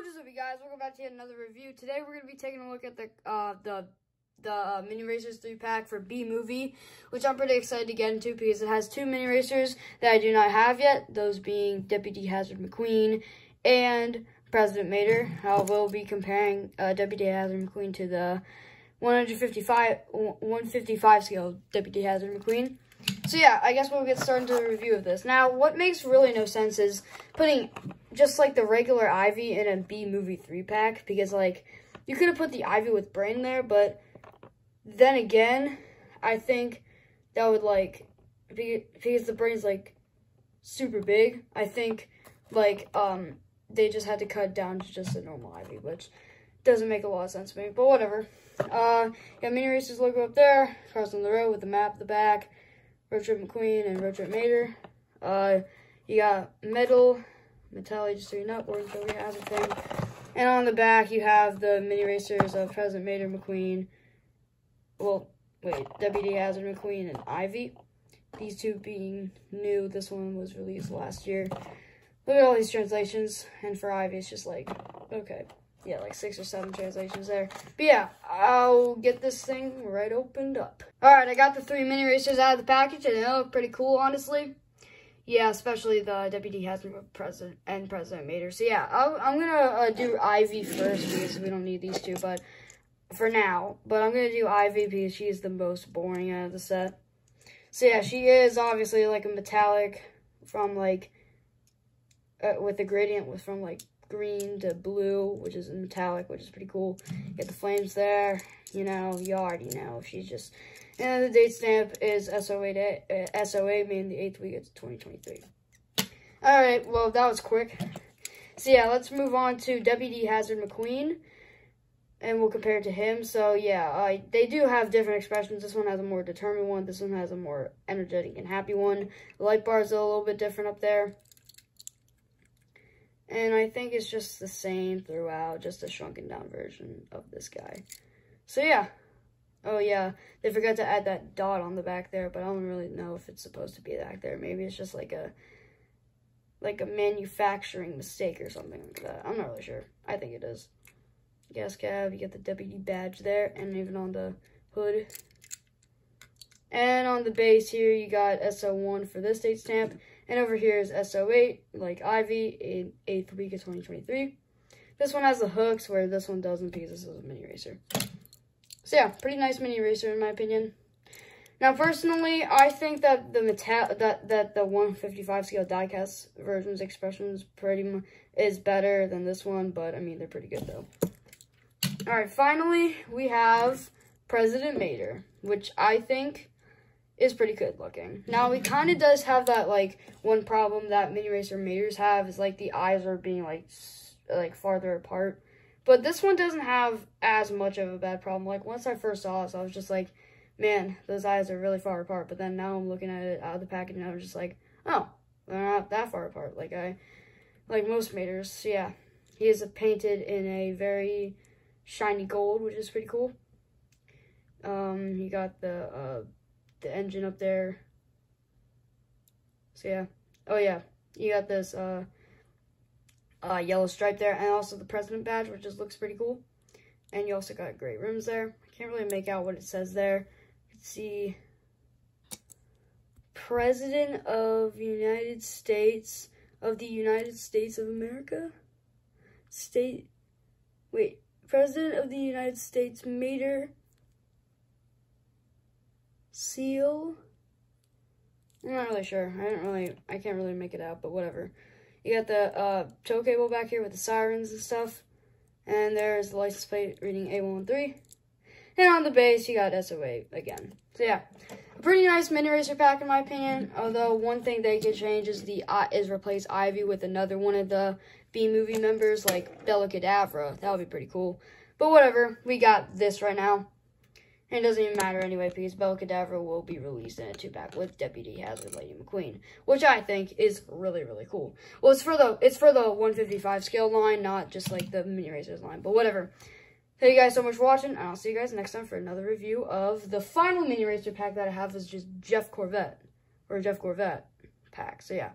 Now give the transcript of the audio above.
What is up, you guys? Welcome back to yet another review. Today we're going to be taking a look at the uh, the the uh, mini racers three pack for B movie, which I'm pretty excited to get into because it has two mini racers that I do not have yet. Those being Deputy Hazard McQueen and President Mater. I will be comparing uh, Deputy Hazard McQueen to the 155 155 scale Deputy Hazard McQueen. So yeah, I guess we'll get started to the review of this. Now, what makes really no sense is putting just like the regular Ivy in a B movie three pack because like you could have put the Ivy with Brain there, but then again, I think that would like be because the Brain's like super big. I think like um they just had to cut down to just a normal Ivy, which doesn't make a lot of sense to me. But whatever. Uh, yeah, Mini Racers logo up there, crossing the road with the map at the back. Road Trip McQueen and Road Trip Mater. Uh, you got Metal, Metalli, just so you know, Orange Joey has a thing. And on the back, you have the mini racers of President Mater McQueen. Well, wait, WD Hazard McQueen and Ivy. These two being new. This one was released last year. Look at all these translations. And for Ivy, it's just like, okay yeah, like six or seven translations there. But yeah, I'll get this thing right opened up. All right, I got the three mini racers out of the package, and they look pretty cool, honestly. Yeah, especially the Deputy Hazard President and President Mater. So yeah, i am gonna uh, do Ivy first because we don't need these two, but for now. But I'm gonna do Ivy because she's the most boring out of the set. So yeah, she is obviously like a metallic from like uh, with the gradient was from like green to blue, which is metallic, which is pretty cool. Get the flames there. You know, you already know. She's just... And the date stamp is SOA, uh, SOA meaning the 8th week. It's 2023. Alright, well, that was quick. So, yeah, let's move on to WD Hazard McQueen. And we'll compare it to him. So, yeah, they do have different expressions. This one has a more determined one. This one has a more energetic and happy one. The light bar is a little bit different up there. And I think it's just the same throughout, just a shrunken down version of this guy. So yeah. Oh yeah, they forgot to add that dot on the back there, but I don't really know if it's supposed to be back there. Maybe it's just like a like a manufacturing mistake or something like that. I'm not really sure. I think it is. Gas cab, you get the deputy badge there, and even on the hood. And on the base here, you got SO1 for this date stamp. And over here is SO8, like Ivy, in 8th week of 2023. This one has the hooks, where this one doesn't because this is a mini racer. So yeah, pretty nice mini racer in my opinion. Now, personally, I think that the metal that that the 155 scale diecast version's expressions pretty much is better than this one, but I mean they're pretty good though. All right, finally we have President Mater, which I think is pretty good looking. Now, he kind of does have that, like, one problem that Mini Racer Maters have is, like, the eyes are being, like, like farther apart. But this one doesn't have as much of a bad problem. Like, once I first saw this, I was just like, man, those eyes are really far apart. But then now I'm looking at it out of the package, and I was just like, oh, they're not that far apart. Like, I, like most Maters. So, yeah, he is painted in a very shiny gold, which is pretty cool. Um, he got the, uh, the engine up there. So yeah. Oh yeah, you got this uh, uh, yellow stripe there, and also the president badge, which just looks pretty cool. And you also got great rooms there. I can't really make out what it says there. Can see President of United States of the United States of America. State, wait, President of the United States Mater seal. I'm not really sure. I don't really, I can't really make it out, but whatever. You got the uh, tow cable back here with the sirens and stuff. And there's the license plate reading A113. And on the base, you got SOA again. So yeah, a pretty nice mini racer pack in my opinion. Although one thing they could change is the uh, is replace Ivy with another one of the B movie members like Bella Cadavra. That would be pretty cool. But whatever, we got this right now. And it doesn't even matter anyway because Bella Cadavra will be released in a two-pack with Deputy Hazard Lady McQueen, which I think is really, really cool. Well, it's for the it's for the 155 scale line, not just like the mini racers line, but whatever. Thank you guys so much for watching, and I'll see you guys next time for another review of the final mini racer pack that I have is just Jeff Gorvette, or Jeff Gorvette pack. So yeah.